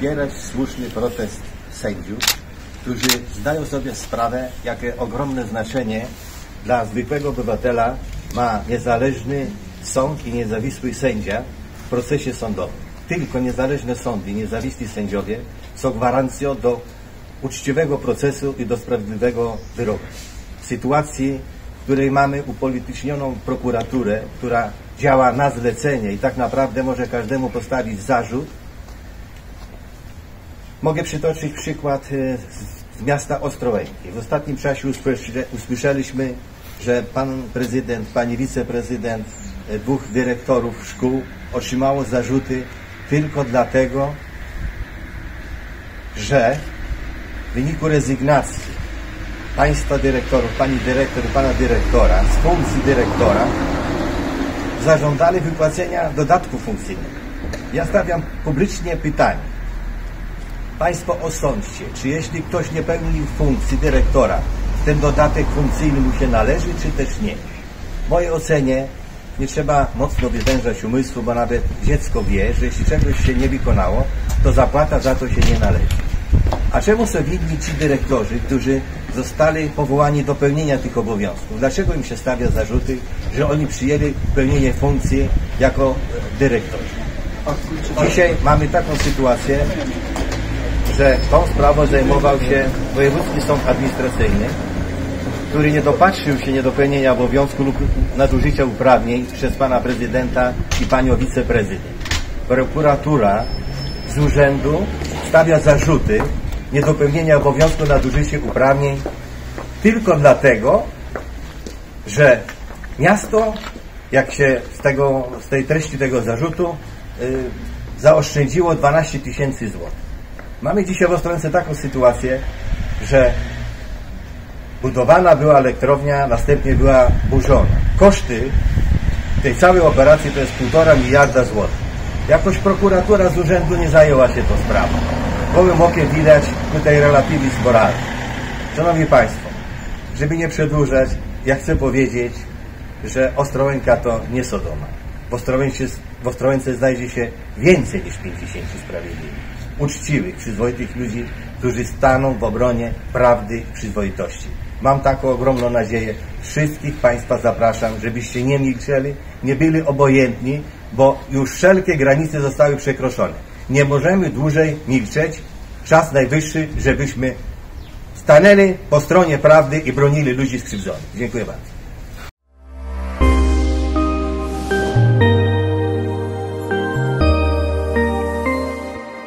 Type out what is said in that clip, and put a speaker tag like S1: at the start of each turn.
S1: wspierać słuszny protest sędziów, którzy zdają sobie sprawę, jakie ogromne znaczenie dla zwykłego obywatela ma niezależny sąd i niezawisły sędzia w procesie sądowym. Tylko niezależne sądy i niezawisli sędziowie są gwarancją do uczciwego procesu i do sprawiedliwego wyroku. W sytuacji, w której mamy upolitycznioną prokuraturę, która działa na zlecenie i tak naprawdę może każdemu postawić zarzut, mogę przytoczyć przykład e, z miasta Ostrołęki. W ostatnim czasie usłyszeliśmy, że pan prezydent, pani wiceprezydent, e, dwóch dyrektorów szkół otrzymało zarzuty tylko dlatego, że w wyniku rezygnacji państwa dyrektorów, pani dyrektor pana dyrektora z funkcji dyrektora zażądali wypłacenia dodatku funkcyjnego. Ja stawiam publicznie pytanie. Państwo osądźcie, czy jeśli ktoś nie pełni funkcji dyrektora, ten dodatek funkcyjny mu się należy, czy też nie. W mojej ocenie nie trzeba mocno wywężać umysłu, bo nawet dziecko wie, że jeśli czegoś się nie wykonało, to zapłata za to się nie należy. A czemu są winni ci dyrektorzy, którzy zostali powołani do pełnienia tych obowiązków? Dlaczego im się stawia zarzuty, że oni przyjęli pełnienie funkcji jako dyrektorzy? Dzisiaj mamy taką sytuację, że tą sprawą zajmował się Wojewódzki Sąd Administracyjny, który nie dopatrzył się niedopełnienia obowiązku lub nadużycia uprawnień przez pana prezydenta i panią wiceprezydent. Prokuratura z urzędu stawia zarzuty niedopełnienia obowiązku nadużycie uprawnień tylko dlatego, że miasto, jak się z, tego, z tej treści tego zarzutu, yy, zaoszczędziło 12 tysięcy złotych. Mamy dzisiaj w Ostrowce taką sytuację, że budowana była elektrownia, następnie była burzona. Koszty tej całej operacji to jest półtora miliarda złotych. Jakoś prokuratura z urzędu nie zajęła się tą sprawą. Gołym okiem widać tutaj relatywizm moralny. Szanowni Państwo, żeby nie przedłużać, ja chcę powiedzieć, że Ostrołęka to nie Sodoma. W Ostrołęce, w Ostrołęce znajdzie się więcej niż 50 sprawiedliwych uczciwych, przyzwoitych ludzi, którzy staną w obronie prawdy i przyzwoitości. Mam taką ogromną nadzieję. Wszystkich Państwa zapraszam, żebyście nie milczeli, nie byli obojętni, bo już wszelkie granice zostały przekroczone. Nie możemy dłużej milczeć. Czas najwyższy, żebyśmy stanęli po stronie prawdy i bronili ludzi skrzywdzonych. Dziękuję bardzo.